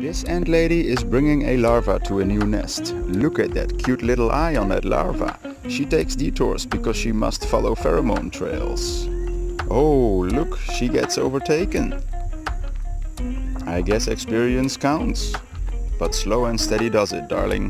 This ant lady is bringing a larva to a new nest. Look at that cute little eye on that larva. She takes detours because she must follow pheromone trails. Oh, look, she gets overtaken. I guess experience counts. But slow and steady does it, darling.